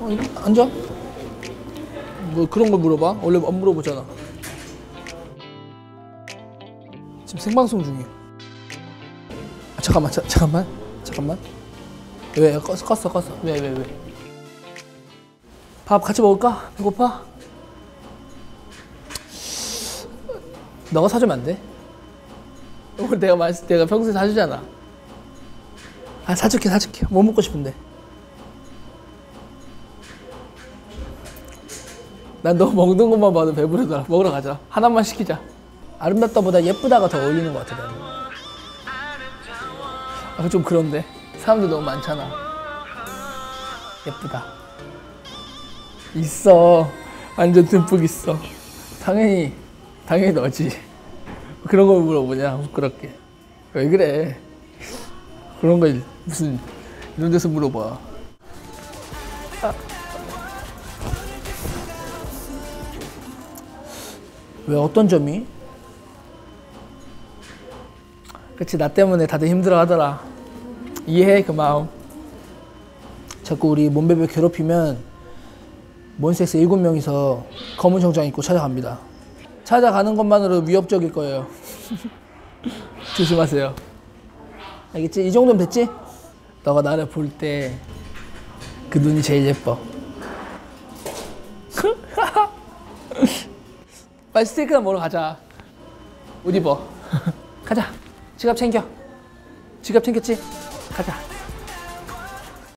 어, 앉아. 뭐 그런 걸 물어봐? 원래 안 물어보잖아. 지금 생방송 중이야. 아, 잠깐만, 자, 잠깐만, 잠깐만. 왜 껐어, 껐어, 껐어. 왜, 왜, 왜? 밥 같이 먹을까? 배고파? 너가 사주면 안 돼? 오늘 내가 맛있, 내가 평소에 사주잖아. 아 사줄게, 사줄게. 뭐 먹고 싶은데? 난 너 먹는 것만 봐도 배부르더라. 먹으러 가자. 하나만 시키자. 아름답다보다 예쁘다가 더 어울리는 것 같아. 나는. 아, 좀 그런데. 사람들 너무 많잖아. 예쁘다. 있어. 완전 듬뿍 있어. 당연히, 당연히 너지. 그런 걸 물어보냐, 부끄럽게. 왜 그래? 그런 걸 무슨, 이런 데서 물어봐. 왜 어떤 점이? 그치 나 때문에 다들 힘들어 하더라 이해해 그 마음 자꾸 우리 몸베베 괴롭히면 몬스엑스 일곱 명이서 검은 정장 입고 찾아갑니다 찾아가는 것만으로 위협적일 거예요 조심하세요 알겠지? 이 정도면 됐지? 너가 나를 볼 때 그 눈이 제일 예뻐 빨리 스테이크나 먹으러 가자. 옷 입어. 가자. 지갑 챙겨. 지갑 챙겼지? 가자.